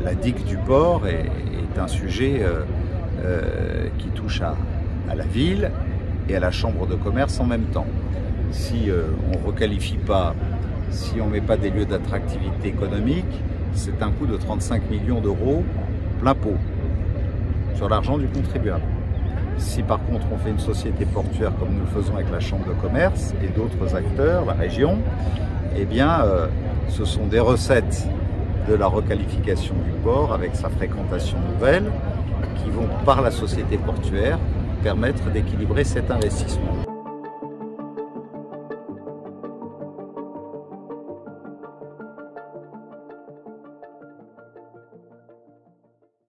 politique du port est, un sujet euh, euh, qui touche à, la ville et à la chambre de commerce en même temps. Si euh, on ne requalifie pas, si on ne met pas des lieux d'attractivité économique, c'est un coût de 35 millions d'euros plein pot sur l'argent du contribuable. Si par contre on fait une société portuaire comme nous le faisons avec la Chambre de commerce et d'autres acteurs, la région, eh bien ce sont des recettes de la requalification du port avec sa fréquentation nouvelle qui vont par la société portuaire permettre d'équilibrer cet investissement.